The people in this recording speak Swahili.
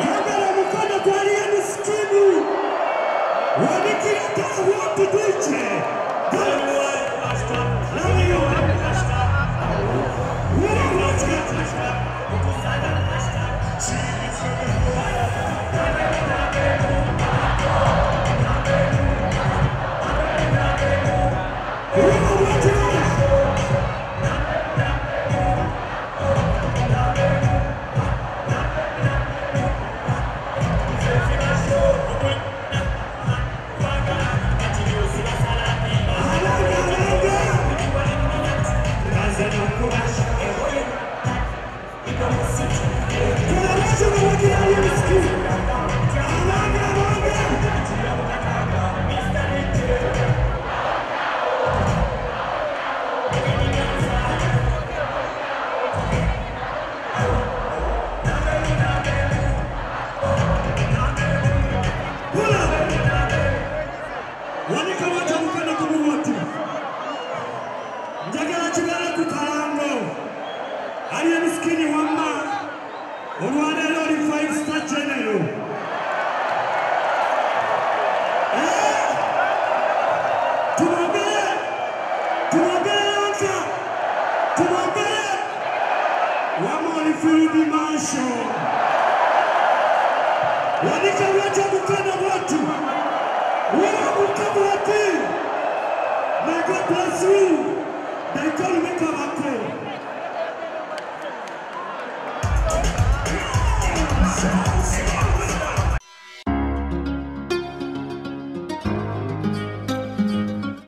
Yanga la mkono kwa aliye maskini, wanikileta watu tuiche généraux. Eh? Tunaambie, tunaambie Yeah.